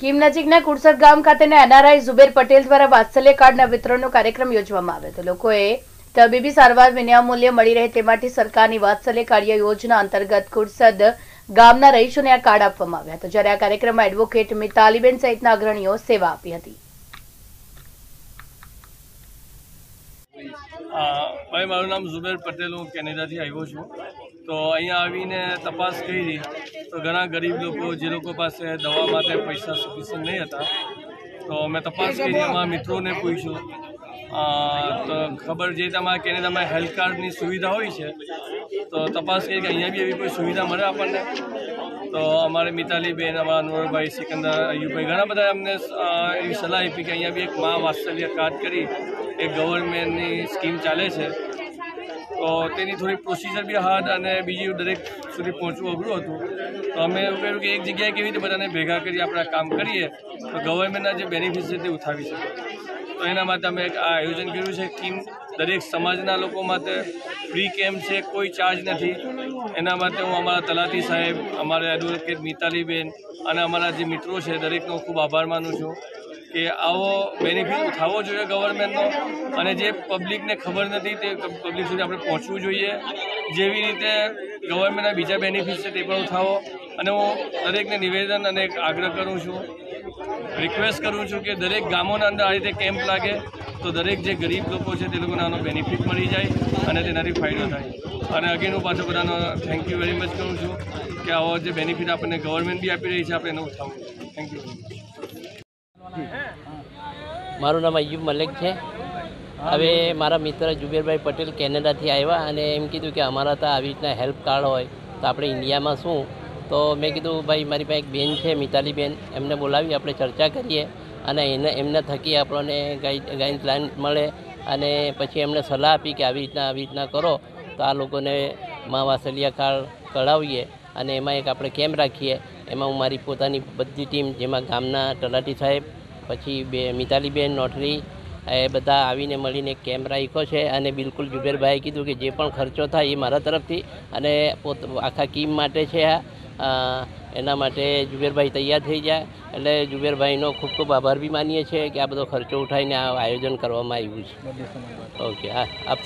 કીમ નજીકના કુડસર ગામ ખાતેના એનઆરઆઈ ઝુબેર પટેલ દ્વારા વાત્સલ્ય કાર્ડના વિતરણનો કાર્યક્રમ યોજવામાં આવ્યો હતો. લોકોએ તબીબી સારવાર વિનામૂલ્યે મળી રહે તે માટે સરકારની વાત્સલ્ય કાર્ય યોજના અંતર્ગત કુડસદ ગામના રહીશોને આ કાર્ડ આપવામાં આવ્યા હતા. જ્યારે આ કાર્યક્રમમાં એડવોકેટ મિતાલીબેન સહિતના અગ્રણીઓ સેવા આપી હતી. મારું નામ ઝુબેર પટેલ, હું કેનેડાથી આવ્યો છું. તો અહીંયા આવીને તપાસ કરી. તો ઘણા ગરીબ લોકો, જે લોકો પાસે દવા માટે પૈસા સફિશિયન્ટ નહીં હતા, તો મેં તપાસ કરી. અમારા મિત્રોને પૂછ્યું. તો ખબર જે તમારા કેનેડામાં હેલ્થ કાર્ડની સુવિધા હોય છે, તો તપાસ કરી કે અહીંયા બી એવી કોઈ સુવિધા મળે આપણને? તો અમારે મિતાલીબેન, અમારા અનુરભાઈ સિકંદર અયુભાઈ ઘણા બધા અમને એવી સલાહ આપી કે અહીંયા બી એક મા વાત્સલ્ય કાર્ડ કરી. એક ગવર્મેન્ટની સ્કીમ ચાલે છે. તો તેની થોડી પ્રોસિજર બી હાર્ડ અને બીજી દરેક સુધી પહોંચવું અઘરું હતું. તો અમે એવું કહ્યું કે એક જગ્યાએ કેવી રીતે બધાને ભેગા કરી આપણે કામ કરીએ, તો ગવર્મેન્ટના જે બેનિફિટ છે તે ઉઠાવી શકીએ તો એના માટે અમે આ આયોજન કર્યું છે કિમ દરેક સમાજના લોકો માટે ફ્રી કેમ્પ છે, કોઈ ચાર્જ નથી. એના માટે હું અમારા તલાટી સાહેબ, અમારા એડવોકેટ મિતાલીબેન અને અમારા જે મિત્રો છે, દરેકનો ખૂબ આભાર માનું છું. કે આવો બેનિફિટ ઉઠાવવો જોઈએ ગવર્મેન્ટનો અને જે પબ્લિકને ખબર નથી તે પબ્લિક સુધી આપણે પહોંચવું જોઈએ. જેવી રીતે ગવર્મેન્ટના બીજા બેનિફિટ છે તે પણ ઉઠાવો. અને હું દરેકને નિવેદન અને આગ્રહ કરું છું રિક્વેસ્ટ કરું છું કે દરેક ગામોના અંદર આ રીતે કેમ્પ લાગે તો દરેક જે ગરીબ લોકો છે તે લોકોને આનો બેનિફિટ મળી જાય અને તેનાથી ફાયદો થાય. અને અગેન હું પાછો બધાનો થેન્ક યુ વેરી મચ કરું છું કે આવો જે બેનિફિટ આપણને ગવર્મેન્ટ બી આપી રહી છે, આપણે એનો ઉઠાવવું થેન્ક યુ વેરી મચ મારું નામ અયુબ મલિક છે. હવે મારા મિત્ર જુબેરભાઈ પટેલ કેનેડાથી આવ્યા અને એમ કીધું કે અમારા તો આવી રીતના હેલ્પ કાર્ડ હોય તો આપણે ઇન્ડિયામાં શું? તો મેં કીધું, ભાઈ, મારી પાસે એક બેન છે મિતાલીબેન એમને બોલાવી, આપણે ચર્ચા કરીએ. અને એને, એમના થકી આપણને ગાઈડ ગાઈડલાઇન મળે અને પછી એમને સલાહ આપી કે આવી રીતના આવી રીતના કરો. તો આ લોકોને મા વાસલિયા કાર્ડ કઢાવીએ અને એમાં એક આપણે કેમ્પ રાખીએ. એમાં હું મારી પોતાની બધી ટીમ, જેમાં ગામના તલાટી સાહેબ પછી બે મિતાલીબેન નોટરી એ બધા આવીને મળીને કેમ્પ રાખ્યો છે અને બિલકુલ જુબેરભાઈએ કીધું કે જે પણ ખર્ચો થાય એ મારા તરફથી અને પોત આખા કીમ માટે છે આ. એના માટે જુબેરભાઈ તૈયાર થઈ જાય એટલે જુબેરભાઈનો ખૂબ ખૂબ આભાર બી માનીએ છીએ કે આ બધો ખર્ચો ઉઠાવીને આ આયોજન કરવામાં આવ્યું છે. ઓકે હા આપ